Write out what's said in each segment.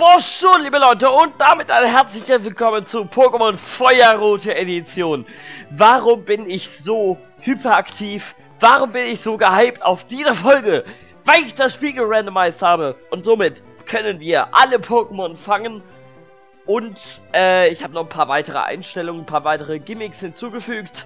Bonjour, liebe Leute, und damit ein herzliches Willkommen zu Pokémon Feuerrote Edition. Warum bin ich so hyperaktiv? Warum bin ich so gehypt auf diese Folge? Weil ich das Spiel gerandomized habe. Und somit können wir alle Pokémon fangen. Und äh, ich habe noch ein paar weitere Einstellungen, ein paar weitere Gimmicks hinzugefügt.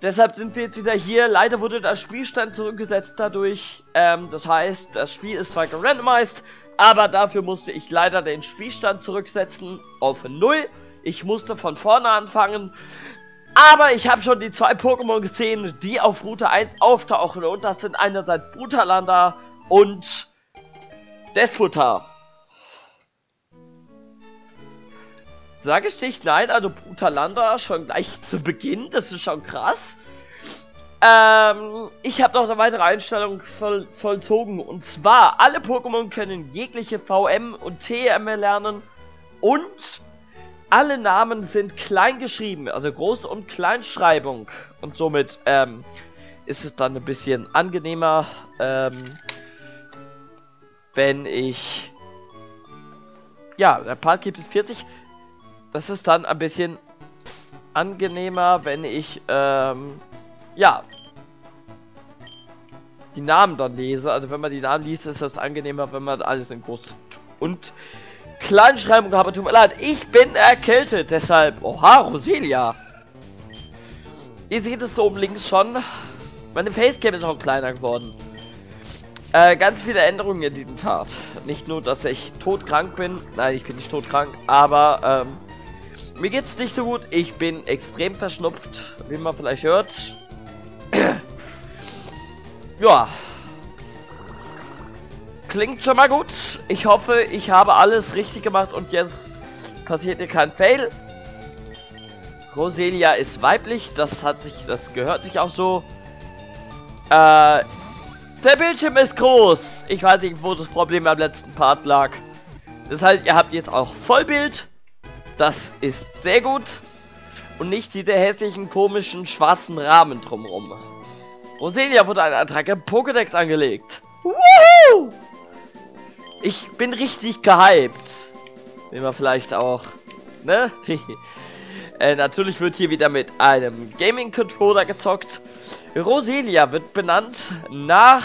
Deshalb sind wir jetzt wieder hier. Leider wurde der Spielstand zurückgesetzt dadurch. Ähm, das heißt, das Spiel ist zwar gerandomized, aber dafür musste ich leider den Spielstand zurücksetzen auf 0. Ich musste von vorne anfangen. Aber ich habe schon die zwei Pokémon gesehen, die auf Route 1 auftauchen. Und das sind einerseits Brutalanda und Despotar. Sag ich nicht nein, also Brutalanda schon gleich zu Beginn, das ist schon krass. Ähm, ich habe noch eine weitere Einstellung voll, vollzogen. Und zwar, alle Pokémon können jegliche VM und TM lernen. Und alle Namen sind klein geschrieben, also Groß- und Kleinschreibung. Und somit ähm, ist es dann ein bisschen angenehmer, ähm, wenn ich... Ja, der Part gibt es 40. Das ist dann ein bisschen angenehmer, wenn ich... Ähm, ja, die Namen dann lese. Also wenn man die Namen liest, ist das angenehmer, wenn man alles in Groß und Kleinschreibung habe. Tut mir leid, ich bin erkältet, deshalb... Oha, Roselia. Ihr seht es so oben links schon. Meine Facecam ist auch kleiner geworden. Äh, ganz viele Änderungen in diesem Tat. Nicht nur, dass ich todkrank bin. Nein, ich bin nicht todkrank, aber ähm, mir geht's nicht so gut. Ich bin extrem verschnupft, wie man vielleicht hört. Ja. Klingt schon mal gut. Ich hoffe, ich habe alles richtig gemacht und jetzt passiert hier kein Fail. Roselia ist weiblich, das hat sich, das gehört sich auch so. Äh, der Bildschirm ist groß. Ich weiß nicht, wo das Problem am letzten Part lag. Das heißt, ihr habt jetzt auch Vollbild. Das ist sehr gut. Und nicht diese hässlichen, komischen, schwarzen Rahmen drumherum. Roselia wurde eine Attacke im Pokédex angelegt. Woohoo! Ich bin richtig gehypt. Wie man vielleicht auch, ne? äh, natürlich wird hier wieder mit einem Gaming-Controller gezockt. Roselia wird benannt nach...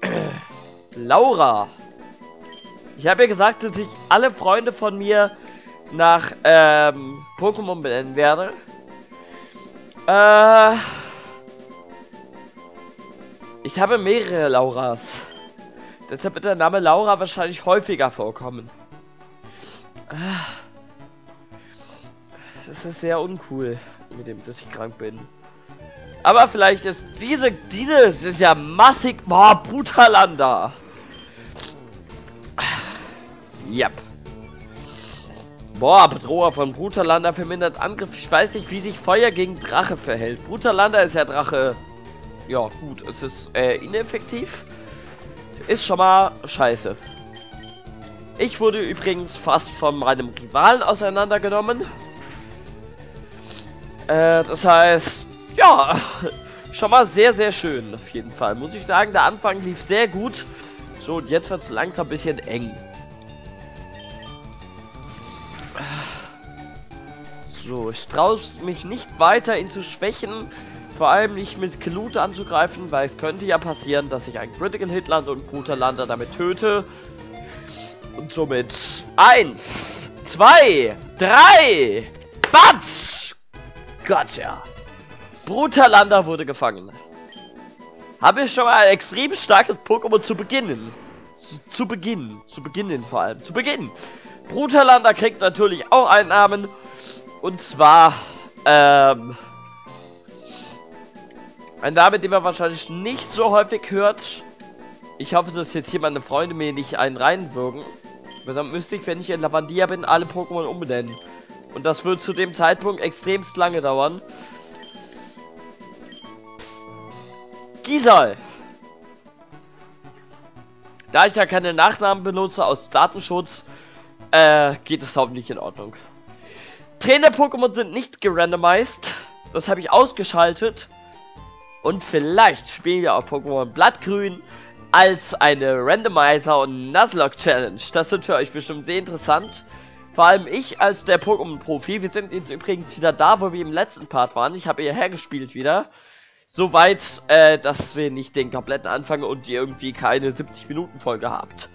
Laura. Ich habe ja gesagt, dass ich alle Freunde von mir nach ähm, Pokémon benennen werde. Äh, ich habe mehrere Lauras. Deshalb wird der Name Laura wahrscheinlich häufiger vorkommen. Das ist sehr uncool, mit dem, dass ich krank bin. Aber vielleicht ist diese, diese ist ja massig, boah, Brutalanda. Yep. Boah, Bedroher von Brutalander vermindert Angriff. Ich weiß nicht, wie sich Feuer gegen Drache verhält. Brutalander ist ja Drache. Ja, gut, es ist äh, ineffektiv. Ist schon mal scheiße. Ich wurde übrigens fast von meinem Rivalen auseinandergenommen. Äh, das heißt, ja, schon mal sehr, sehr schön auf jeden Fall. Muss ich sagen, der Anfang lief sehr gut. So, und jetzt wird es langsam ein bisschen eng. So, ich traue mich nicht weiter, ihn zu schwächen. Vor allem nicht mit Kelute anzugreifen, weil es könnte ja passieren, dass ich einen Critical Hit lande und Brutalander damit töte. Und somit eins, zwei, drei, Batsch! Gotcha! Brutalander wurde gefangen. Habe ich schon mal ein extrem starkes Pokémon zu beginnen. Zu Beginn. Zu beginnen vor allem. Zu Beginn. Brutalander kriegt natürlich auch einen Namen. Und zwar, ähm, ein Name, den man wahrscheinlich nicht so häufig hört. Ich hoffe, dass jetzt hier meine Freunde mir nicht einen reinwürgen. Dann müsste ich, wenn ich in Lavandia bin, alle Pokémon umbenennen. Und das wird zu dem Zeitpunkt extremst lange dauern. Gisal. Da ich ja keine Nachnamen benutze aus Datenschutz, äh, geht es hoffentlich in Ordnung. Trainer-Pokémon sind nicht gerandomized. Das habe ich ausgeschaltet. Und vielleicht spielen wir auch Pokémon Blattgrün als eine Randomizer und Nuzlocke Challenge. Das wird für euch bestimmt sehr interessant. Vor allem ich als der Pokémon-Profi. Wir sind jetzt übrigens wieder da, wo wir im letzten Part waren. Ich habe hierher gespielt wieder. Soweit, äh, dass wir nicht den kompletten Anfang und ihr irgendwie keine 70-Minuten-Folge habt.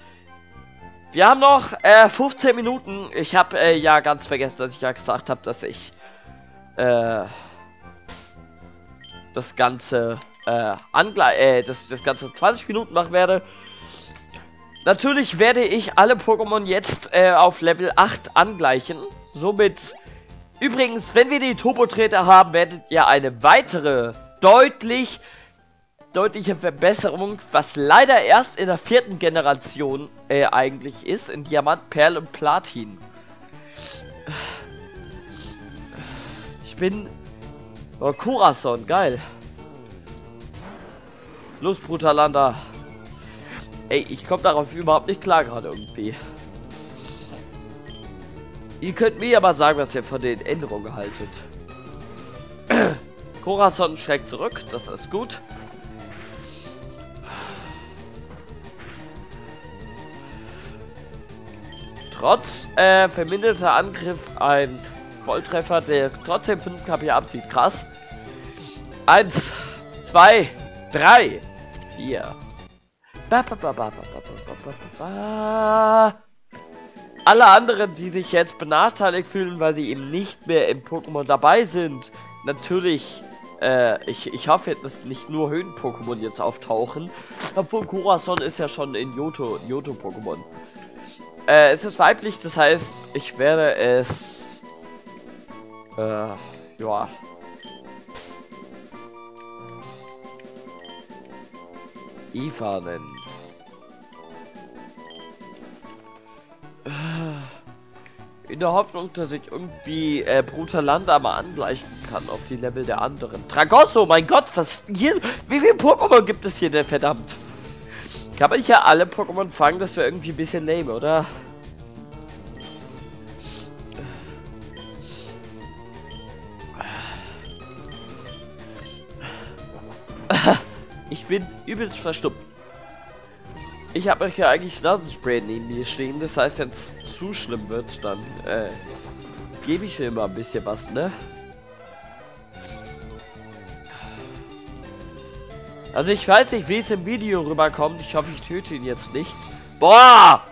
Wir haben noch äh, 15 Minuten. Ich habe äh, ja ganz vergessen, dass ich ja gesagt habe, dass ich äh, das Ganze äh, äh, das, das Ganze 20 Minuten machen werde. Natürlich werde ich alle Pokémon jetzt äh, auf Level 8 angleichen. Somit, übrigens, wenn wir die Turbo-Treter haben, werdet ihr eine weitere deutlich, deutliche Verbesserung, was leider erst in der vierten Generation äh, eigentlich ist, in Diamant, Perl und Platin. Ich bin... Oh, Corazon, geil. Los, Brutalanda. Ey, ich komme darauf überhaupt nicht klar gerade irgendwie. Ihr könnt mir aber sagen, was ihr von den Änderungen haltet. Corazon schlägt zurück, das ist gut. Trotz äh, verminderter Angriff ein Volltreffer, der trotzdem 5 KP abzieht. Krass. 1, 2, 3, 4, alle anderen, die sich jetzt benachteiligt fühlen, weil sie eben nicht mehr im Pokémon dabei sind, natürlich, äh, ich, ich hoffe, dass nicht nur Höhen-Pokémon jetzt auftauchen. Obwohl Corazon ist ja schon in Yoto, Yoto-Pokémon. Äh, es ist weiblich, das heißt, ich werde es, äh, ja, Eva nennen. In der Hoffnung, dass ich irgendwie äh, Brutalanda mal angleichen kann auf die Level der anderen. Tragosso, mein Gott, was hier? Wie viele Pokémon gibt es hier denn, verdammt? Kann man hier alle Pokémon fangen? Das wäre irgendwie ein bisschen lame, oder? Ich bin übelst verstummt. Ich habe euch ja eigentlich Nasenspray neben mir stehen. Das heißt, wenn es zu schlimm wird, dann äh, gebe ich mir mal ein bisschen was, ne? Also ich weiß nicht, wie es im Video rüberkommt. Ich hoffe, ich töte ihn jetzt nicht. Boah!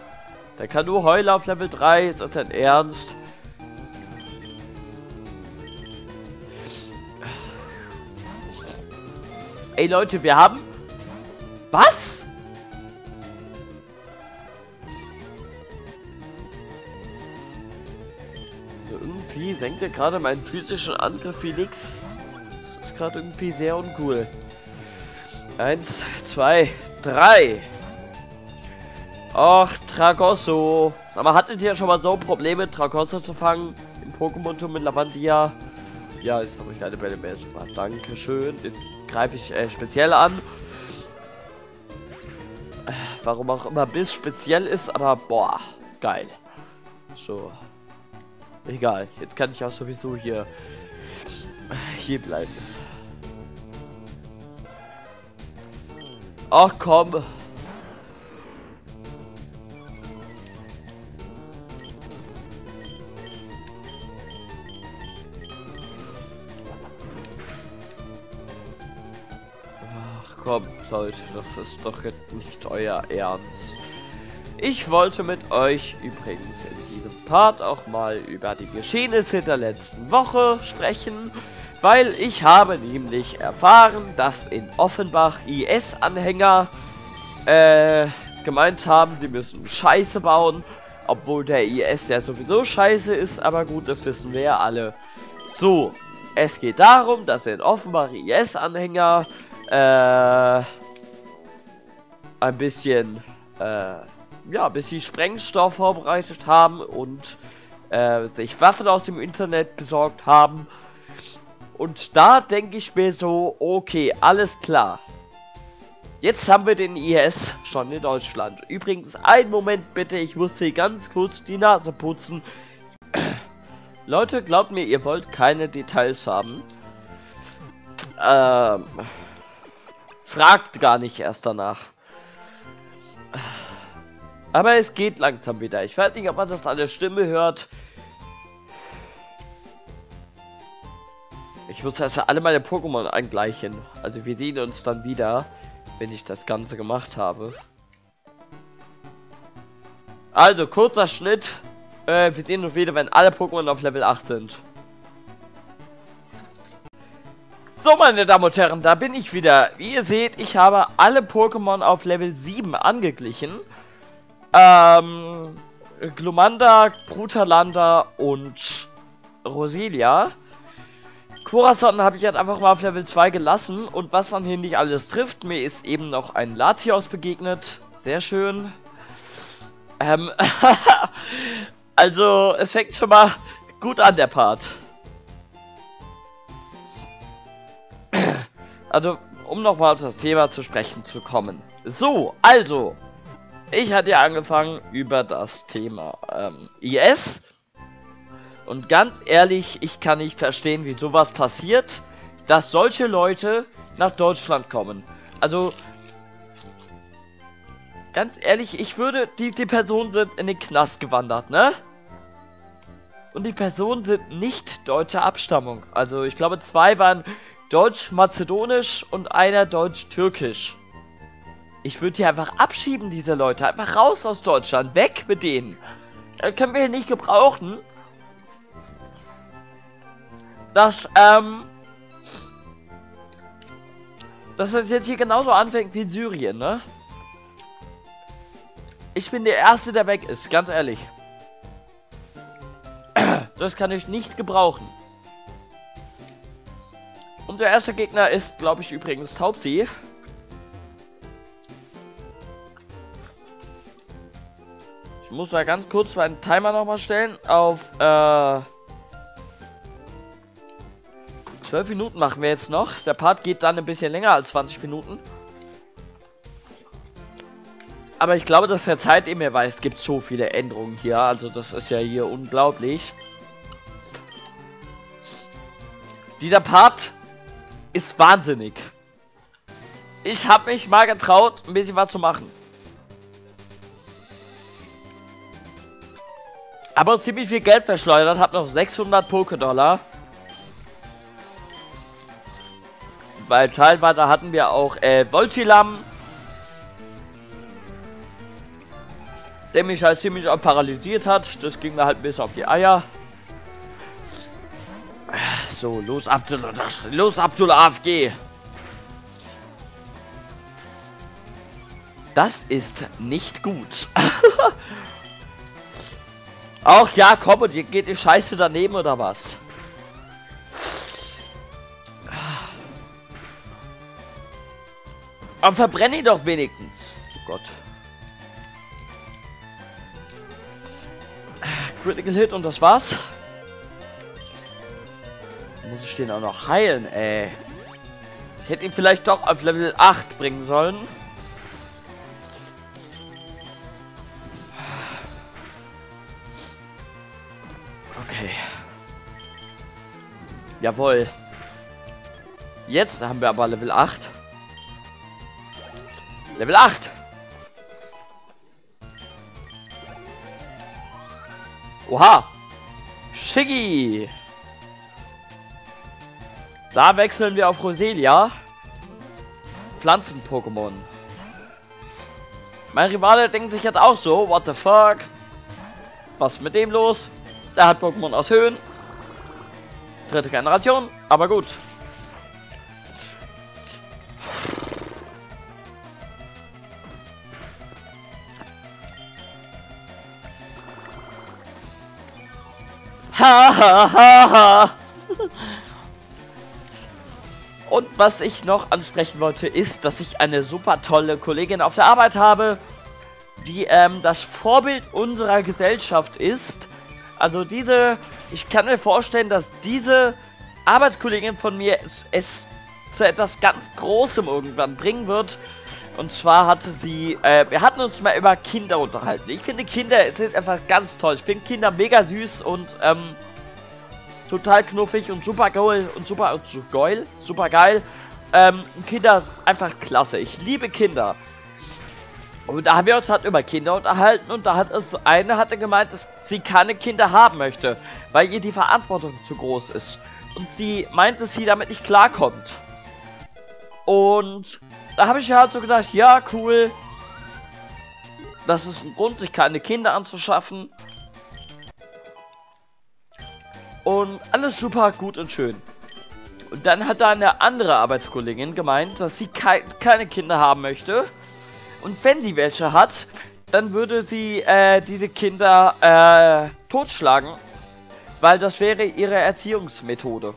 Der kann nur heulen auf Level 3. Ist das denn ernst? Ey Leute, wir haben... Was? irgendwie senkt er gerade meinen physischen Angriff wie nix. Das ist gerade irgendwie sehr uncool. Eins, zwei, drei. Ach, Tragosso. Aber hattet ihr schon mal so Probleme, Tragosso zu fangen? Im Pokémon-Turm mit Lavandia? Ja, jetzt habe ich eine Bälle mehr. Dankeschön. Jetzt greife ich äh, speziell an. Warum auch immer Biss speziell ist, aber boah, geil. So. Egal, jetzt kann ich auch sowieso hier hier bleiben. Ach komm. Kommt, Leute, das ist doch nicht euer Ernst. Ich wollte mit euch übrigens in diesem Part auch mal über die Geschehnisse der letzten Woche sprechen, weil ich habe nämlich erfahren, dass in Offenbach IS-Anhänger äh, gemeint haben, sie müssen Scheiße bauen, obwohl der IS ja sowieso scheiße ist, aber gut, das wissen wir ja alle. So, es geht darum, dass in Offenbach IS-Anhänger äh, ein bisschen, äh, ja, ein bisschen Sprengstoff vorbereitet haben und äh, sich Waffen aus dem Internet besorgt haben. Und da denke ich mir so, okay, alles klar. Jetzt haben wir den IS schon in Deutschland. Übrigens, einen Moment bitte, ich muss hier ganz kurz die Nase putzen. Leute, glaubt mir, ihr wollt keine Details haben. Ähm, fragt gar nicht erst danach. Aber es geht langsam wieder. Ich weiß nicht, ob man das an der Stimme hört. Ich muss erst alle meine Pokémon angleichen. Also wir sehen uns dann wieder, wenn ich das Ganze gemacht habe. Also, kurzer Schnitt. Äh, wir sehen uns wieder, wenn alle Pokémon auf Level 8 sind. So, meine Damen und Herren, da bin ich wieder. Wie ihr seht, ich habe alle Pokémon auf Level 7 angeglichen. Ähm, Glumanda, Brutalanda und Roselia. Corazon habe ich halt einfach mal auf Level 2 gelassen. Und was man hier nicht alles trifft, mir ist eben noch ein Latios begegnet. Sehr schön. Ähm, also, es fängt schon mal gut an, der Part. Also, um nochmal auf das Thema zu sprechen zu kommen. So, also, ich hatte ja angefangen über das Thema ähm, IS. Und ganz ehrlich, ich kann nicht verstehen, wie sowas passiert, dass solche Leute nach Deutschland kommen. Also, ganz ehrlich, ich würde, die, die Personen sind in den Knast gewandert, ne? Und die Personen sind nicht deutscher Abstammung. Also, ich glaube, zwei waren deutsch-mazedonisch und einer deutsch-türkisch. Ich würde die einfach abschieben, diese Leute. Einfach raus aus Deutschland. Weg mit denen. Das können wir hier nicht gebrauchen. Das, ähm... Dass das jetzt hier genauso anfängt wie in Syrien, ne? Ich bin der Erste, der weg ist, ganz ehrlich. Das kann ich nicht gebrauchen. Unser erster Gegner ist, glaube ich, übrigens Taubsi. Ich muss da ganz kurz meinen Timer nochmal stellen. Auf, äh... 12 Minuten machen wir jetzt noch. Der Part geht dann ein bisschen länger als 20 Minuten. Aber ich glaube, dass der Zeit eben weiß, es gibt so viele Änderungen hier. Also das ist ja hier unglaublich. Dieser Part ist wahnsinnig. Ich habe mich mal getraut, ein bisschen was zu machen. Aber ziemlich viel Geld verschleudert, hab noch 600 Poké-Dollar. Weil teilweise hatten wir auch äh, Voltilam. Der mich halt ziemlich auch paralysiert hat. Das ging mir halt bis auf die Eier. So, los Abdul, los Abdul AFG. Das ist nicht gut. Ach ja, komm, und geht die Scheiße daneben oder was? Aber verbrenne ihn doch wenigstens. Oh Gott. Critical Hit und das war's. Muss ich den auch noch heilen, ey. Ich hätte ihn vielleicht doch auf Level 8 bringen sollen. Jawohl. Jetzt haben wir aber Level 8. Level 8. Oha. Shiggy. Da wechseln wir auf Roselia. Pflanzen-Pokémon. Mein Rivale denkt sich jetzt auch so, what the fuck? Was ist mit dem los? Der hat Pokémon aus Höhen. Dritte Generation, aber gut. Ha. Und was ich noch ansprechen wollte, ist, dass ich eine super tolle Kollegin auf der Arbeit habe, die ähm, das Vorbild unserer Gesellschaft ist. Also diese ich kann mir vorstellen, dass diese Arbeitskollegin von mir es, es zu etwas ganz Großem irgendwann bringen wird. Und zwar hatte sie, äh, wir hatten uns mal über Kinder unterhalten. Ich finde Kinder sind einfach ganz toll. Ich finde Kinder mega süß und ähm, total knuffig und super geil und super, super geil, super geil. ähm, Kinder einfach klasse. Ich liebe Kinder. Und da haben wir uns halt über Kinder unterhalten und da hat es eine hatte gemeint, dass sie keine Kinder haben möchte, weil ihr die Verantwortung zu groß ist. Und sie meint, dass sie damit nicht klarkommt. Und da habe ich halt so gedacht, ja, cool. Das ist ein Grund, sich keine Kinder anzuschaffen. Und alles super gut und schön. Und dann hat da eine andere Arbeitskollegin gemeint, dass sie kei keine Kinder haben möchte. Und wenn sie welche hat, dann würde sie äh, diese Kinder äh, totschlagen. Weil das wäre ihre Erziehungsmethode.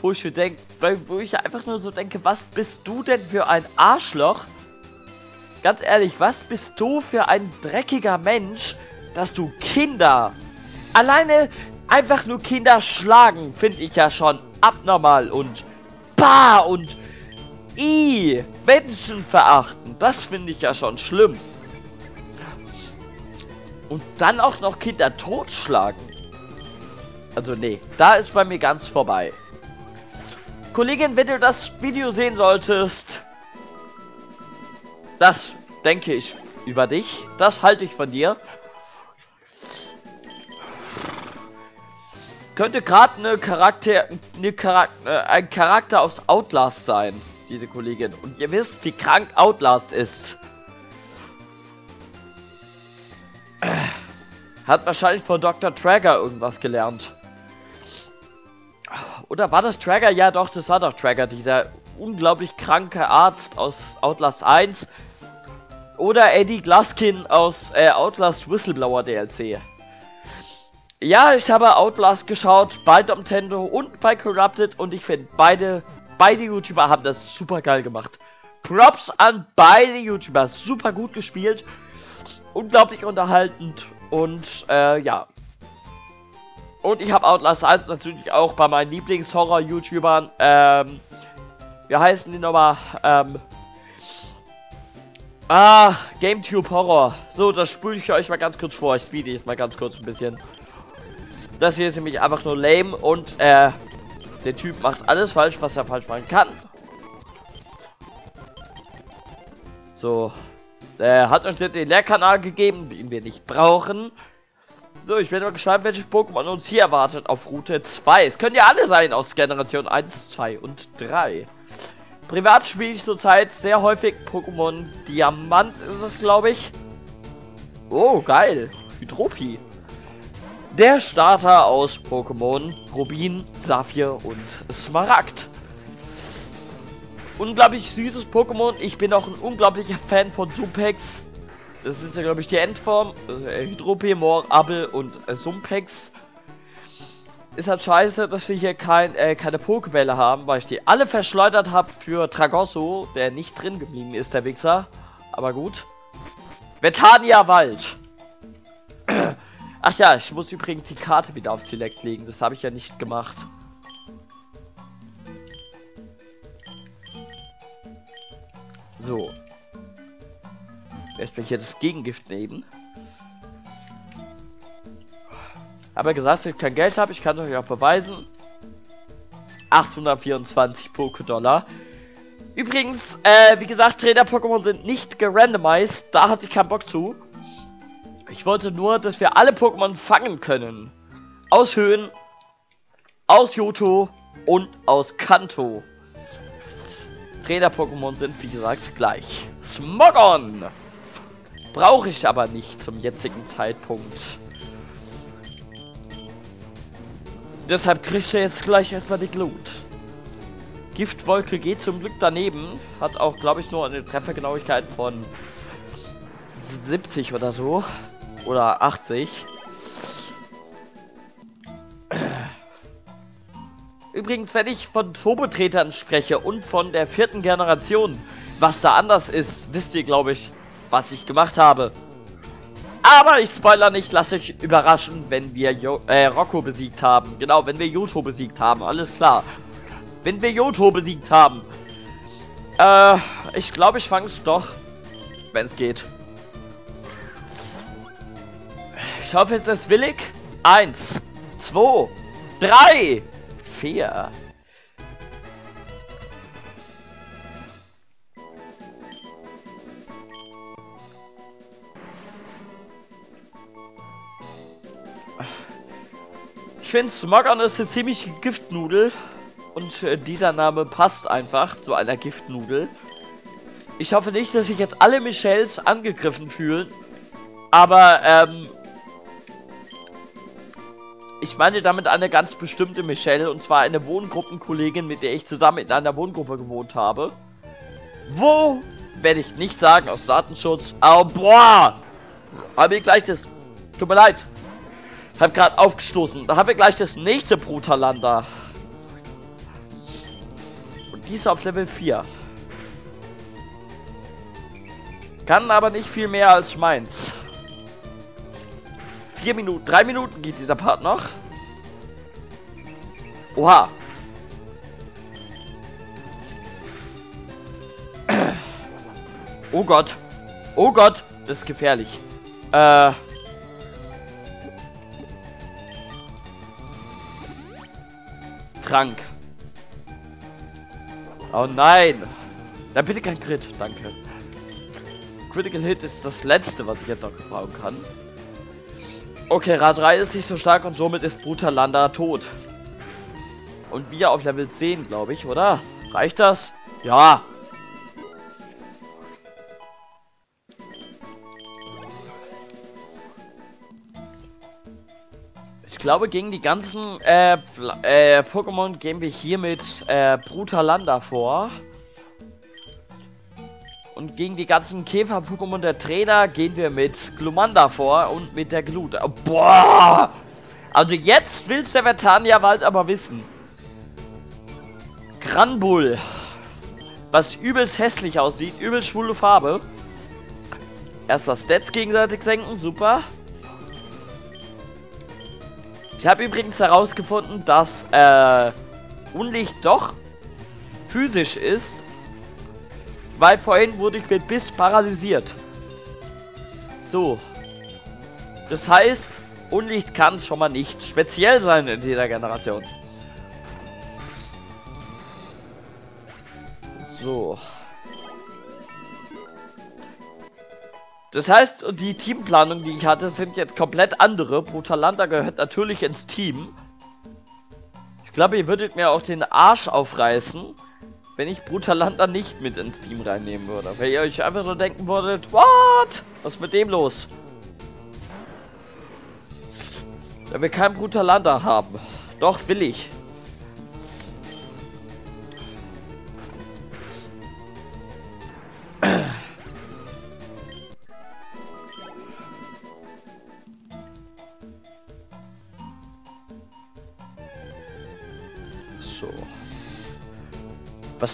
Wo ich mir denke, wo ich einfach nur so denke, was bist du denn für ein Arschloch? Ganz ehrlich, was bist du für ein dreckiger Mensch, dass du Kinder, alleine einfach nur Kinder schlagen, finde ich ja schon abnormal und bah und i, Menschen verachten, das finde ich ja schon schlimm. Und dann auch noch Kinder totschlagen. Also nee, da ist bei mir ganz vorbei. Kollegin, wenn du das Video sehen solltest, das denke ich über dich. Das halte ich von dir. Könnte gerade eine Charakter, eine Charakter, äh, ein Charakter aus Outlast sein, diese Kollegin. Und ihr wisst, wie krank Outlast ist. Hat wahrscheinlich von Dr. Trager irgendwas gelernt. Oder war das Trager? Ja doch, das war doch Trager, dieser unglaublich kranke Arzt aus Outlast 1. Oder Eddie Glaskin aus äh, Outlast Whistleblower DLC. Ja, ich habe Outlast geschaut bei Nintendo und bei Corrupted und ich finde beide, beide YouTuber haben das super geil gemacht. Props an beide YouTuber, super gut gespielt, unglaublich unterhaltend und äh, ja, und ich habe Outlast 1 natürlich auch bei meinen Lieblings-Horror-YouTubern. Ähm, wie heißen die nochmal? Ähm, ah, GameTube Horror. So, das spüle ich euch mal ganz kurz vor. Ich speede jetzt mal ganz kurz ein bisschen. Das hier ist nämlich einfach nur lame und äh, der Typ macht alles falsch, was er falsch machen kann. So, er hat uns jetzt den Lehrkanal gegeben, den wir nicht brauchen. So, ich bin mal gespannt, welches Pokémon uns hier erwartet auf Route 2. Es können ja alle sein aus Generation 1, 2 und 3. Privat spiele ich zurzeit sehr häufig Pokémon Diamant, ist es, glaube ich. Oh, geil. Hydropi. Der Starter aus Pokémon Rubin, Saphir und Smaragd. Unglaublich süßes Pokémon. Ich bin auch ein unglaublicher Fan von Supex. Das ist ja, glaube ich, die Endform. Äh, Hydropemor, Abel und äh, Sumpex. Ist halt scheiße, dass wir hier kein, äh, keine Pokebälle haben, weil ich die alle verschleudert habe für Tragosso, der nicht drin geblieben ist, der Wichser. Aber gut. Vetania Wald. Ach ja, ich muss übrigens die Karte wieder aufs Select legen. Das habe ich ja nicht gemacht. So. Erstmal hier das Gegengift nehmen. Aber gesagt, dass ich kein Geld habe, ich kann es euch auch beweisen. 824 Poké-Dollar. Übrigens, äh, wie gesagt, Trainer-Pokémon sind nicht gerandomized. Da hatte ich keinen Bock zu. Ich wollte nur, dass wir alle Pokémon fangen können. Aus Höhen, aus Johto und aus Kanto. Trainer-Pokémon sind, wie gesagt, gleich. Smogon! Brauche ich aber nicht zum jetzigen Zeitpunkt. Deshalb kriegt er jetzt gleich erstmal die Glut. Giftwolke geht zum Glück daneben. Hat auch, glaube ich, nur eine Treffergenauigkeit von 70 oder so. Oder 80. Übrigens, wenn ich von Turbotretern spreche und von der vierten Generation, was da anders ist, wisst ihr, glaube ich, was ich gemacht habe. Aber ich spoiler nicht, lasse euch überraschen, wenn wir jo äh, Rocco besiegt haben. Genau, wenn wir Yoto besiegt haben, alles klar. Wenn wir Yoto besiegt haben. Äh, ich glaube, ich fange es doch, wenn es geht. Ich hoffe, es ist willig. Eins, zwei, drei, vier. Ich finde, Smogon ist eine ziemliche Giftnudel. Und äh, dieser Name passt einfach zu einer Giftnudel. Ich hoffe nicht, dass sich jetzt alle Michelles angegriffen fühlen. Aber, ähm... Ich meine damit eine ganz bestimmte Michelle. Und zwar eine Wohngruppenkollegin, mit der ich zusammen in einer Wohngruppe gewohnt habe. Wo, werde ich nicht sagen, aus Datenschutz. Oh, boah! Haben wir gleich das... Tut mir leid. Hab gerade aufgestoßen. Da haben wir gleich das nächste Brutalander. Und dies auf Level 4. Kann aber nicht viel mehr als meins. Vier Minuten, drei Minuten geht dieser Part noch. Oha. Oh Gott. Oh Gott. Das ist gefährlich. Äh. Trank. Oh nein. Dann bitte kein Crit. Danke. Critical Hit ist das letzte, was ich jetzt noch gebrauchen kann. Okay, Rad 3 ist nicht so stark und somit ist Brutalanda tot. Und wir auf Level 10, glaube ich, oder? Reicht das? Ja. Glaube, gegen die ganzen äh, äh, Pokémon gehen wir hier mit äh, Brutalanda vor. Und gegen die ganzen Käfer-Pokémon der Trainer gehen wir mit Glumanda vor und mit der Glut. Oh, boah! Also jetzt will's der Vertania-Wald aber wissen. Granbull. Was übelst hässlich aussieht. Übelst schwule Farbe. Erstmal Stats gegenseitig senken. Super. Ich habe übrigens herausgefunden, dass äh, Unlicht doch physisch ist weil vorhin wurde ich mit Biss paralysiert. So. Das heißt, Unlicht kann schon mal nicht speziell sein in dieser Generation. So. Das heißt, die Teamplanung, die ich hatte, sind jetzt komplett andere. Brutalanda gehört natürlich ins Team. Ich glaube, ihr würdet mir auch den Arsch aufreißen wenn ich Brutalanda nicht mit ins Team reinnehmen würde. Wenn ihr euch einfach so denken würdet, what? Was ist mit dem los? Wenn wir keinen Brutalanda haben. Doch, will ich.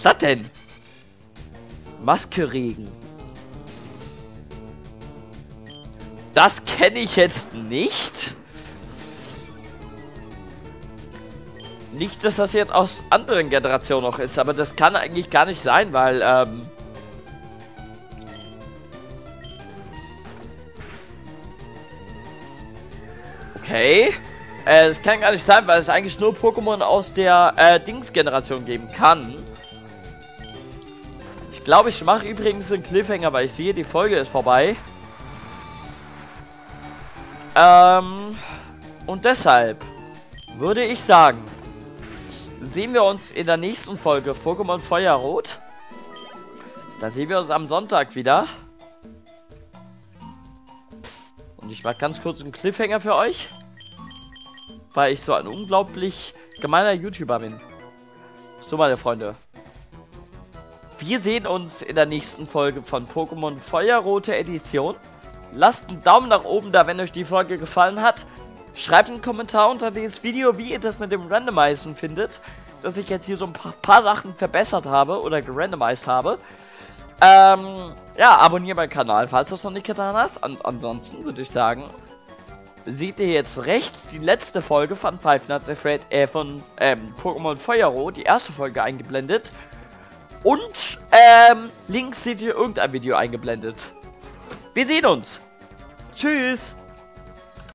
Das denn? Maskeregen. Das kenne ich jetzt nicht. Nicht, dass das jetzt aus anderen Generationen noch ist, aber das kann eigentlich gar nicht sein, weil, ähm... Okay. Äh, das kann gar nicht sein, weil es eigentlich nur Pokémon aus der äh, Dings-Generation geben kann glaube, ich mache übrigens einen Cliffhanger, weil ich sehe, die Folge ist vorbei. Ähm, und deshalb würde ich sagen, sehen wir uns in der nächsten Folge Pokémon Feuerrot. Dann sehen wir uns am Sonntag wieder. Und ich mache ganz kurz einen Cliffhanger für euch. Weil ich so ein unglaublich gemeiner YouTuber bin. So, meine Freunde. Wir sehen uns in der nächsten Folge von Pokémon Feuerrote Edition. Lasst einen Daumen nach oben da, wenn euch die Folge gefallen hat. Schreibt einen Kommentar unter dieses Video, wie ihr das mit dem Randomizen findet. Dass ich jetzt hier so ein paar, paar Sachen verbessert habe oder gerandomized habe. Ähm, ja, abonniere meinen Kanal, falls du es noch nicht getan hast. An ansonsten würde ich sagen, seht ihr jetzt rechts die letzte Folge von Five Nights at äh, von ähm, Pokémon Feuerrot, die erste Folge eingeblendet. Und ähm, links seht ihr irgendein Video eingeblendet. Wir sehen uns. Tschüss.